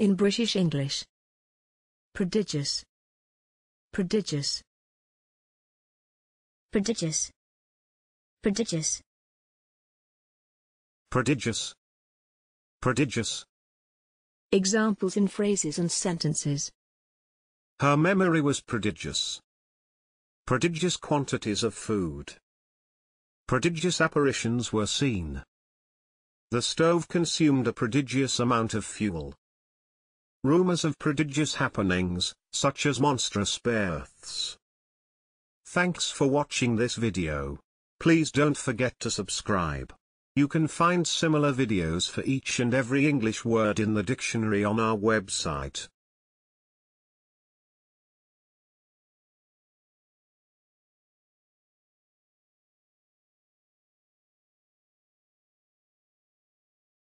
In British English. Prodigious. Prodigious. Prodigious. Prodigious. Prodigious. Prodigious. Examples in phrases and sentences. Her memory was prodigious. Prodigious quantities of food. Prodigious apparitions were seen. The stove consumed a prodigious amount of fuel. Rumors of prodigious happenings, such as monstrous births. Thanks for watching this video. Please don't forget to subscribe. You can find similar videos for each and every English word in the dictionary on our website.